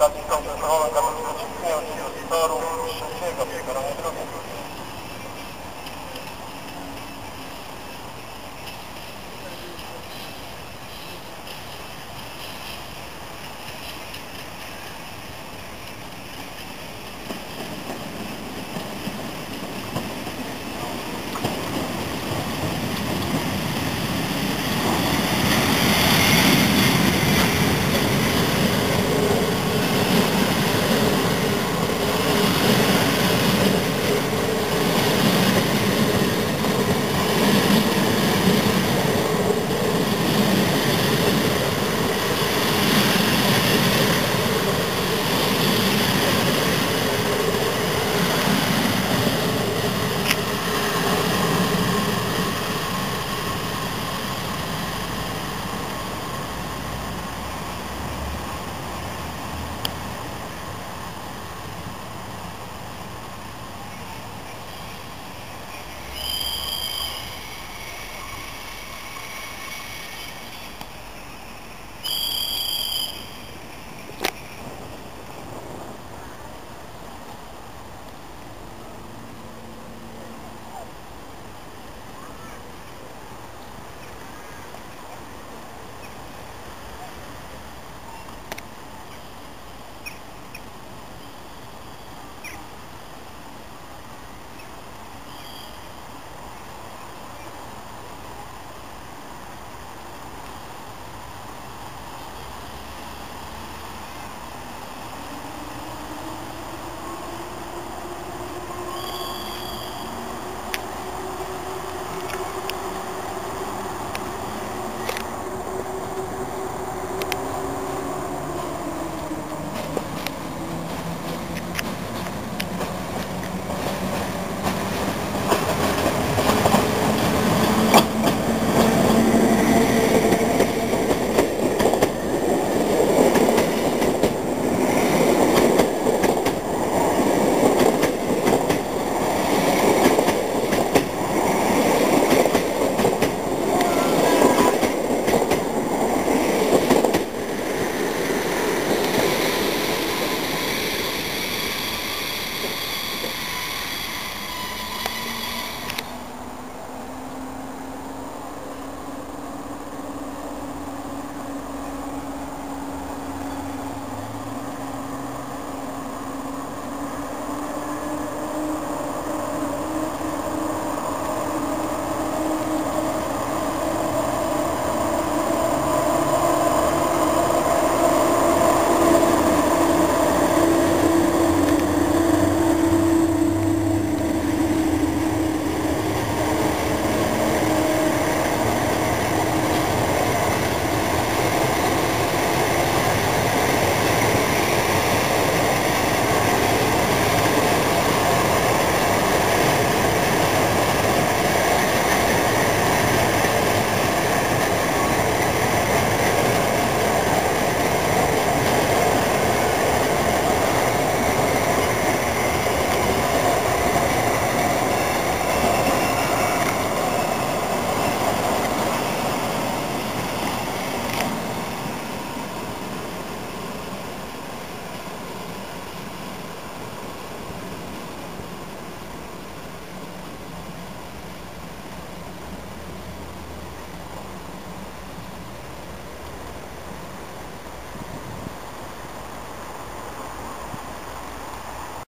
stacji są kontrolą kapitulacyjnej od